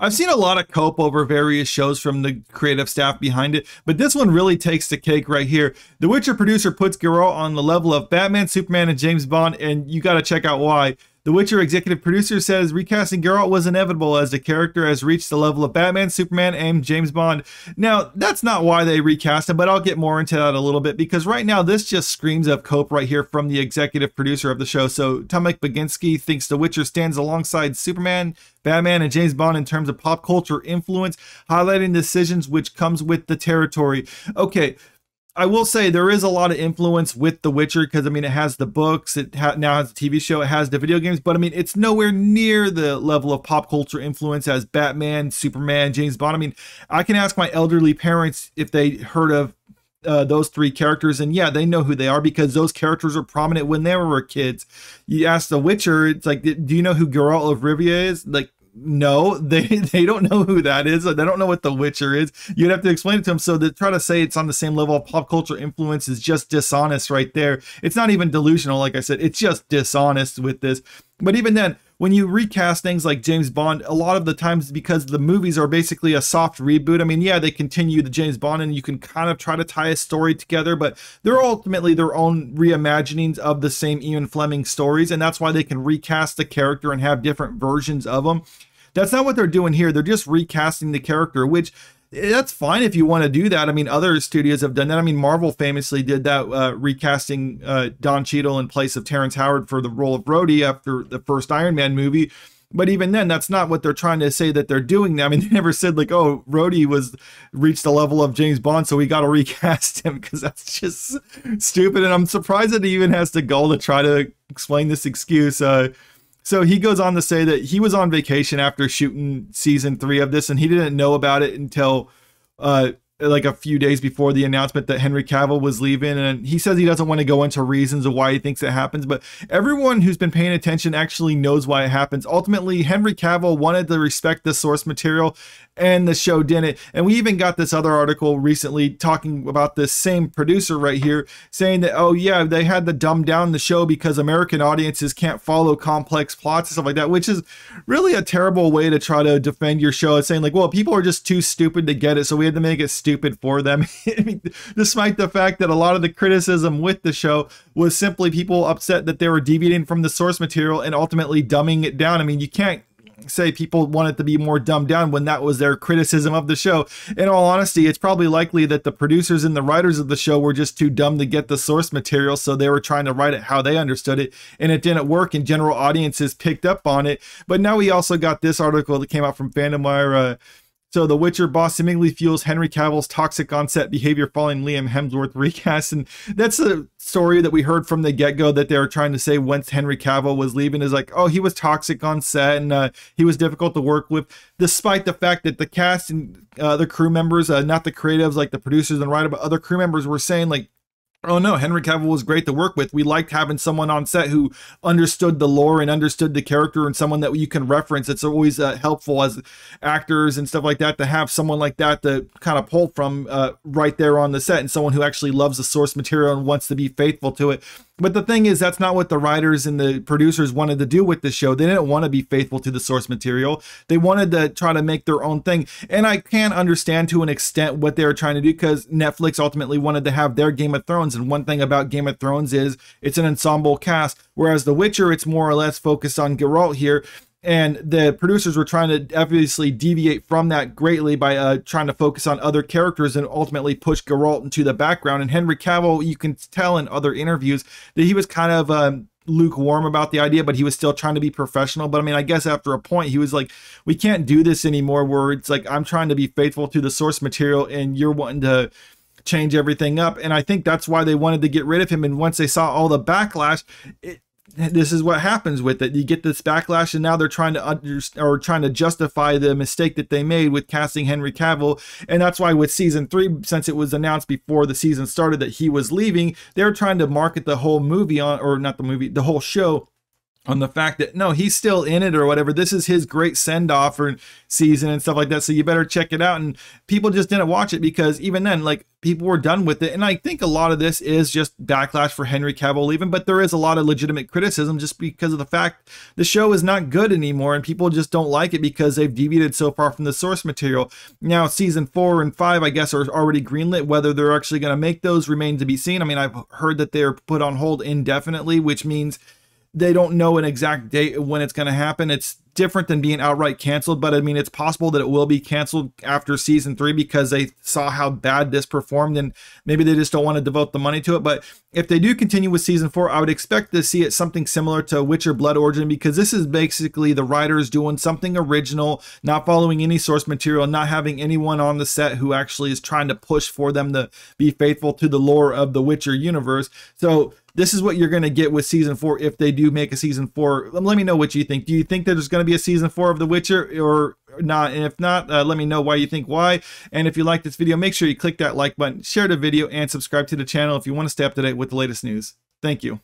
I've seen a lot of cope over various shows from the creative staff behind it, but this one really takes the cake right here. The Witcher producer puts Geralt on the level of Batman, Superman, and James Bond, and you got to check out why. The Witcher executive producer says recasting Geralt was inevitable as the character has reached the level of Batman, Superman, and James Bond. Now, that's not why they recast him, but I'll get more into that a little bit because right now this just screams of cope right here from the executive producer of the show. So, Tomek Baginski thinks The Witcher stands alongside Superman, Batman, and James Bond in terms of pop culture influence, highlighting decisions which comes with the territory. Okay, I will say there is a lot of influence with The Witcher because I mean it has the books, it ha- now has a TV show, it has the video games, but I mean it's nowhere near the level of pop culture influence as Batman, Superman, James Bond. I mean, I can ask my elderly parents if they heard of uh, those three characters, and yeah, they know who they are because those characters are prominent when they were kids. You ask The Witcher, it's like, do you know who Geralt of Rivia is? Like no, they they don't know who that is. They don't know what The Witcher is. You'd have to explain it to them. So to try to say it's on the same level of pop culture influence is just dishonest right there. It's not even delusional, like I said. It's just dishonest with this. But even then, when you recast things like James Bond, a lot of the times because the movies are basically a soft reboot. I mean, yeah, they continue the James Bond and you can kind of try to tie a story together, but they're ultimately their own reimaginings of the same Ian Fleming stories, and that's why they can recast the character and have different versions of them. That's not what they're doing here. They're just recasting the character, which that's fine if you want to do that. I mean, other studios have done that. I mean, Marvel famously did that, uh, recasting uh, Don Cheadle in place of Terrence Howard for the role of Rhodey after the first Iron Man movie. But even then, that's not what they're trying to say that they're doing. I mean, they never said like, "Oh, Rhodey was reached the level of James Bond, so we got to recast him," because that's just stupid. And I'm surprised that he even has the gall to try to explain this excuse. Uh, so he goes on to say that he was on vacation after shooting season three of this, and he didn't know about it until uh, like a few days before the announcement that Henry Cavill was leaving. And he says he doesn't want to go into reasons of why he thinks it happens, but everyone who's been paying attention actually knows why it happens. Ultimately, Henry Cavill wanted to respect the source material and the show didn't. And we even got this other article recently talking about this same producer right here saying that, oh, yeah, they had to dumb down the show because American audiences can't follow complex plots and stuff like that, which is really a terrible way to try to defend your show. It's saying, like, well, people are just too stupid to get it, so we had to make it stupid for them. Despite the fact that a lot of the criticism with the show was simply people upset that they were deviating from the source material and ultimately dumbing it down. I mean, you can't say people want it to be more dumbed down when that was their criticism of the show. In all honesty, it's probably likely that the producers and the writers of the show were just too dumb to get the source material, so they were trying to write it how they understood it, and it didn't work, and general audiences picked up on it. But now we also got this article that came out from FandomWire. Uh, so The Witcher boss seemingly fuels Henry Cavill's toxic on-set behavior following Liam Hemsworth recast. And that's the story that we heard from the get-go that they were trying to say once Henry Cavill was leaving is like, oh, he was toxic on set and uh, he was difficult to work with, despite the fact that the cast and uh, the crew members, uh, not the creatives like the producers and writer, but other crew members were saying like, Oh no, Henry Cavill was great to work with. We liked having someone on set who understood the lore and understood the character and someone that you can reference. It's always uh, helpful as actors and stuff like that to have someone like that to kind of pull from uh, right there on the set and someone who actually loves the source material and wants to be faithful to it. But the thing is, that's not what the writers and the producers wanted to do with the show. They didn't want to be faithful to the source material. They wanted to try to make their own thing. And I can understand to an extent what they were trying to do because Netflix ultimately wanted to have their Game of Thrones. And one thing about Game of Thrones is it's an ensemble cast, whereas The Witcher, it's more or less focused on Geralt here and the producers were trying to obviously deviate from that greatly by uh, trying to focus on other characters and ultimately push Geralt into the background. And Henry Cavill, you can tell in other interviews that he was kind of um, lukewarm about the idea, but he was still trying to be professional. But I mean, I guess after a point, he was like, "We can't do this anymore." Where it's like I'm trying to be faithful to the source material, and you're wanting to change everything up. And I think that's why they wanted to get rid of him. And once they saw all the backlash, it, this is what happens with it. You get this backlash, and now they're trying to under, or trying to justify the mistake that they made with casting Henry Cavill, and that's why with season three, since it was announced before the season started that he was leaving, they're trying to market the whole movie on, or not the movie, the whole show on the fact that no, he's still in it or whatever. This is his great send off for season and stuff like that. So you better check it out. And people just didn't watch it because even then, like people were done with it. And I think a lot of this is just backlash for Henry Cavill leaving, but there is a lot of legitimate criticism just because of the fact the show is not good anymore and people just don't like it because they've deviated so far from the source material. Now, season four and five, I guess, are already greenlit. Whether they're actually going to make those remains to be seen. I mean, I've heard that they're put on hold indefinitely, which means they don't know an exact date when it's going to happen. It's different than being outright canceled, but I mean, it's possible that it will be canceled after season three because they saw how bad this performed and maybe they just don't want to devote the money to it. But if they do continue with season four, I would expect to see it something similar to Witcher Blood Origin because this is basically the writers doing something original, not following any source material, not having anyone on the set who actually is trying to push for them to be faithful to the lore of the Witcher universe. So this is what you're going to get with season four if they do make a season four. Let me know what you think. Do you think that there's going to be a season four of The Witcher or not? And if not, uh, let me know why you think why. And if you like this video, make sure you click that like button, share the video, and subscribe to the channel if you want to stay up to date with the latest news. Thank you.